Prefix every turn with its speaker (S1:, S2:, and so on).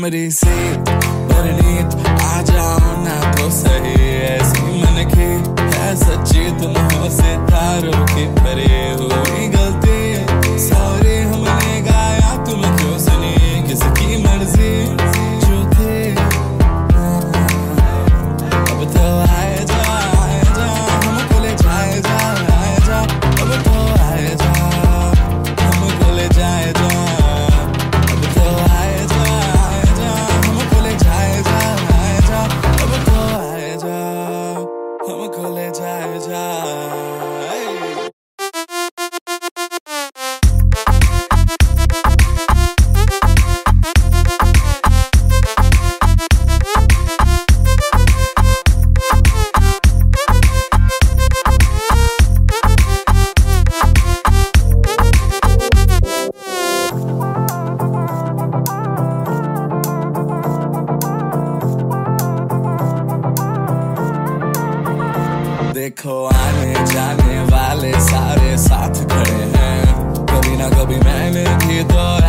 S1: मेरी सी परनीत आ जाओ ना तो सही ऐसी मन की। देखो आने जाने वाले सारे साथ खड़े हैं। कभी ना कभी मैंने भी तो